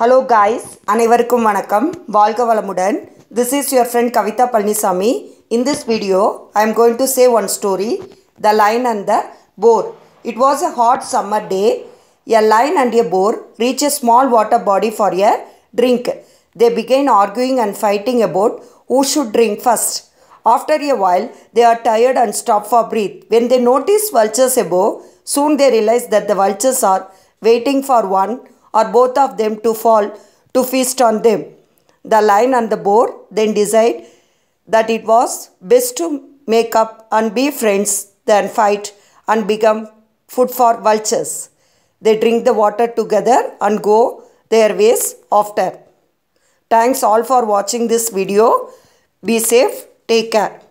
Hello guys அனைவருக்கும் வணக்கம் வாழ்க வளமுடன் this is your friend Kavitha Palaniswami in this video I am going to say one story the line and the bore it was a hot summer day a lion and a boar reach a small water body for a drink they began arguing and fighting about who should drink first after a while they are tired and stop for breath when they notice vultures above soon they realize that the vultures are waiting for one or both of them to fall to feast on them. The lion and the boar then decide that it was best to make up and be friends than fight and become food for vultures. They drink the water together and go their ways after. Thanks all for watching this video. Be safe. Take care.